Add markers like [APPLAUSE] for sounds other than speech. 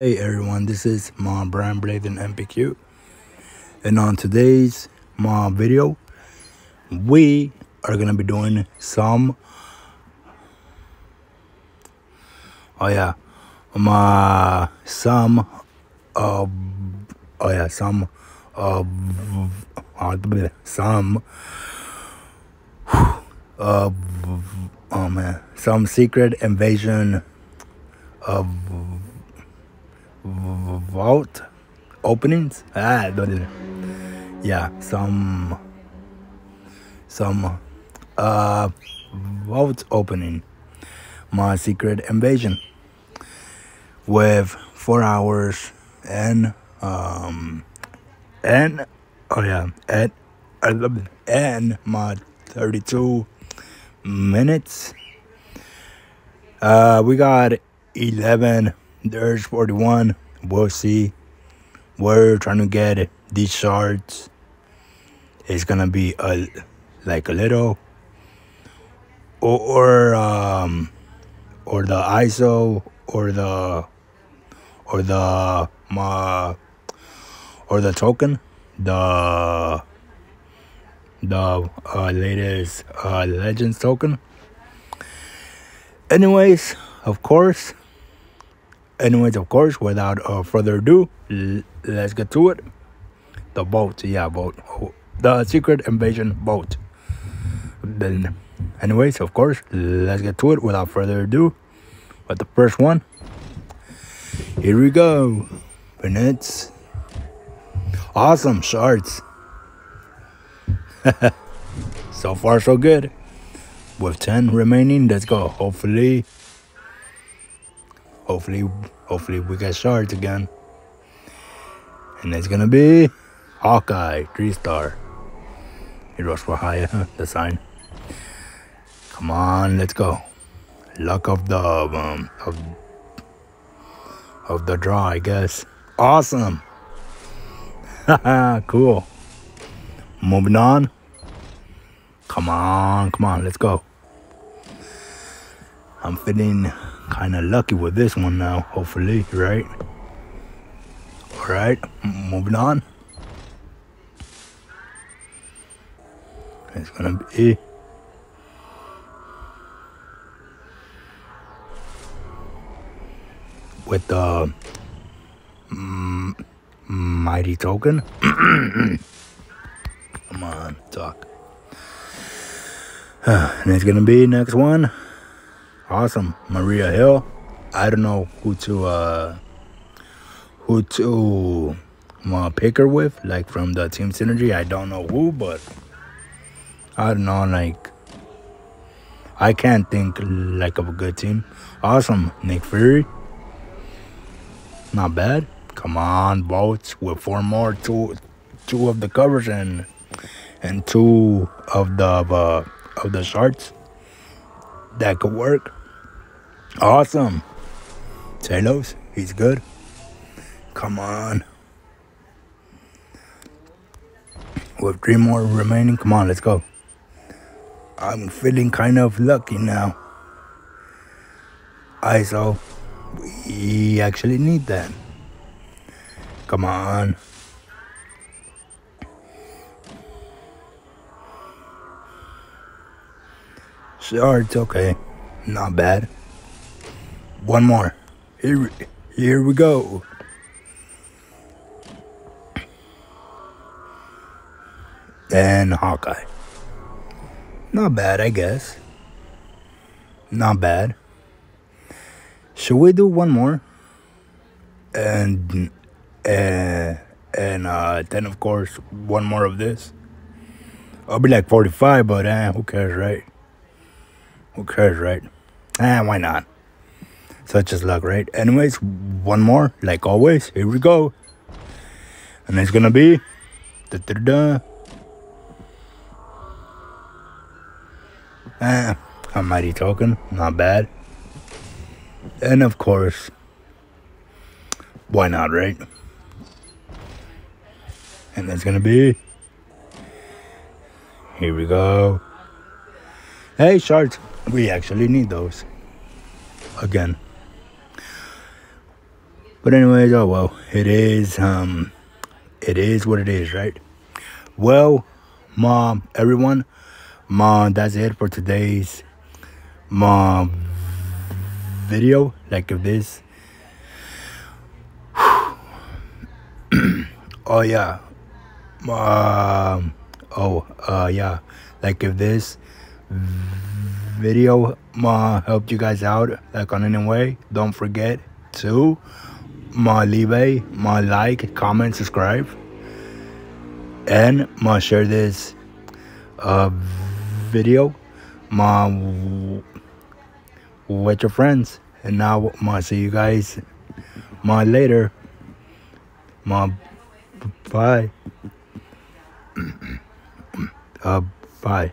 Hey everyone, this is my Bryan Blazing MPQ. And on today's my video, we are gonna be doing some oh yeah my some of oh yeah some of uh, some of oh man some secret invasion of vault openings. Ah, yeah, some some uh vault opening. My secret invasion with four hours and um and oh yeah and and my 32 minutes uh we got 11 there's 41 we'll see. We're trying to get these shards. It's gonna be a like a little. Or, or um or the iso or the or the my or the token. The the uh, latest uh, legends token. Anyways of course anyways of course without uh, further ado let's get to it. The vault yeah vault. The secret invasion vault. Then anyways of course let's get to it without further ado. But the first one here we go. And awesome shards. [LAUGHS] So far so good. With 10 remaining let's go. Hopefully hopefully hopefully we get shards again. And it's gonna be hawkeye three star. Heroes for higher the sign. Come on let's go. Luck of the um of of the draw i guess. Awesome. [LAUGHS] Cool. Moving on. Come on come on let's go i'm feeling kind of lucky with this one now hopefully right? All right moving on. It's gonna be with the mm, mighty token. [CLEARS THROAT] Come on talk. [SIGHS] And it's gonna be next one awesome. Maria hill. I don't know who to uh who to uh, pick her with like from the team synergy. I don't know who but i don't know like i can't think like of a good team. Awesome. Nick fury. Not bad. Come on votes with four more two two of the covers and and two of the uh, of the shards that could work Awesome. Talos, he's good. Come on. With three more remaining, come on, let's go. I'm feeling kind of lucky now. ISO, we actually need that. Come on. Sure, it's okay. Not bad. One more. Here, here we go. And Hawkeye. Not bad, I guess. Not bad. Should we do one more? And uh, and uh, then of course one more of this. I'll be like 45, but eh, who cares, right? Who cares, right? Eh, why not? Such as luck, right? Anyways, one more, like always. Here we go. And it's gonna be da da da. Ah, a mighty token, not bad. And of course, why not, right? And that's gonna be. Here we go. Hey, shards, we actually need those. Again. But anyways, oh well, it is um it is what it is, right? Well, mom, everyone, mom, that's it for today's mom video. Like if this [CLEARS THROAT] oh yeah. Mom. oh uh yeah. Like if this video uh, helped you guys out like on any way, don't forget to my leave my like, comment, subscribe, and my share this uh video my with your friends. And now my see you guys my later. My bye. [CLEARS THROAT] uh bye.